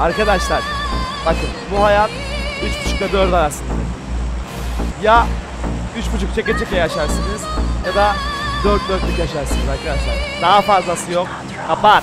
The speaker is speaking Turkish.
Arkadaşlar bakın bu hayat 3.5 ile 4 arasında. Ya 3.5 çeke çeke yaşarsınız ya da 4 dörtlük yaşarsınız arkadaşlar. Daha fazlası yok. Kapat.